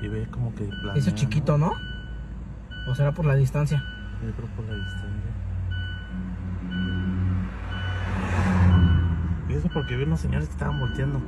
se ve como que plano. Eso chiquito, ¿no? ¿O será por la distancia? Yo creo por la distancia. Y eso porque vi unos señores que estaban volteando.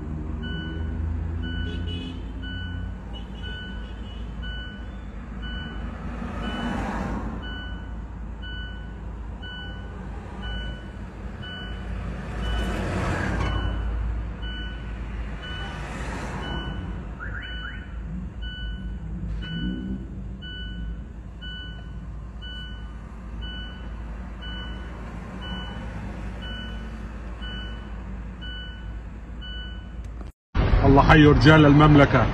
الله حي رجال المملكة.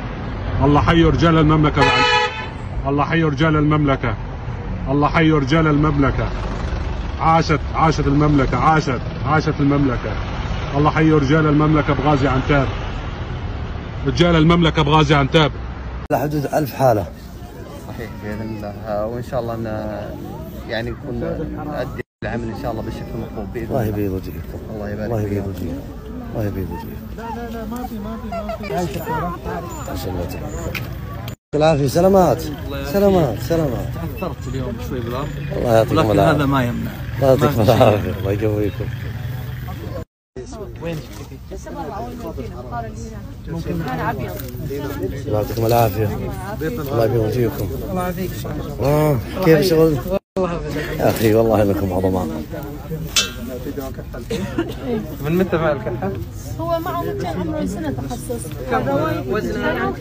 الله حي رجال المملكة بعد. الله حي رجال المملكة. الله حي رجال المملكة. عاشت عاشت المملكة عاشت عاشت المملكة. الله حي رجال المملكة بغازي عنتاب. رجال المملكة بغازي عنتاب. على حدود ألف حالة. صحيح بإذن الله. وإن شاء الله أن يعني نكون نؤدي العمل إن شاء الله بالشكل المطلوب بإذن الله الله. يبيض وجهكم الله يبارك الله فيك. يبيض وجهكم الله يبيض وجهكم عشان الله يعطيك العافية سلامات. سلامات سلامات. تاثرت اليوم شوي بالارض الله يعطيكم العافية. هذا ما يمنع. الله يعطيكم العافية. الله يقويكم. الله يعطيكم العافية. الله يبيض وجهكم الله يعافيك. آه كيف الشغل؟ يا أخي والله إنكم عظماء. من متى مع الكحه؟ هو معه 200 عمره سنة تخصص. وزنه؟